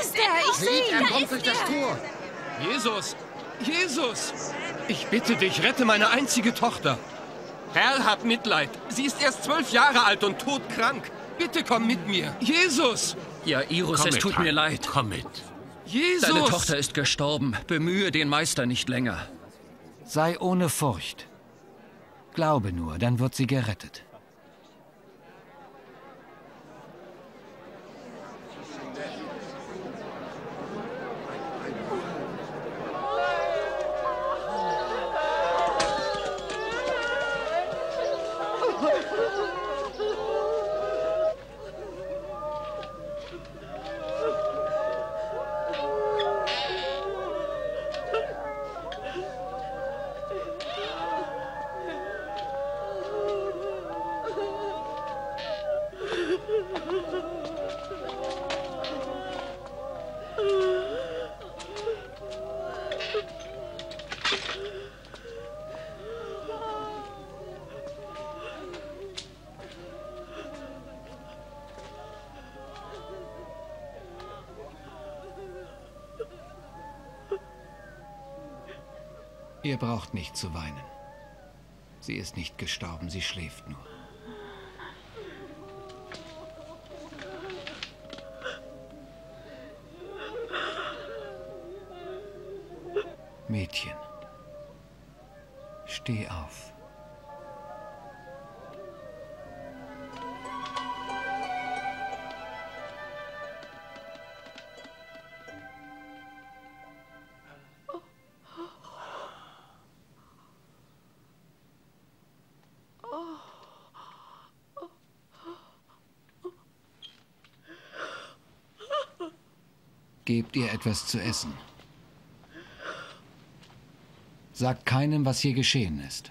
ist er! Ich sehe Seht, er ihn! kommt durch das Tor. Jesus! Jesus! Ich bitte dich, rette meine einzige Tochter. Herr, hab Mitleid. Sie ist erst zwölf Jahre alt und todkrank. Bitte komm mit mir. Jesus! Ja, Irus, Komm es mit, tut Han. mir leid. Komm mit. Jesus! Deine Tochter ist gestorben. Bemühe den Meister nicht länger. Sei ohne Furcht. Glaube nur, dann wird sie gerettet. Ihr braucht nicht zu weinen. Sie ist nicht gestorben, sie schläft nur. Mädchen, steh auf. Gebt ihr etwas zu essen. Sagt keinem, was hier geschehen ist.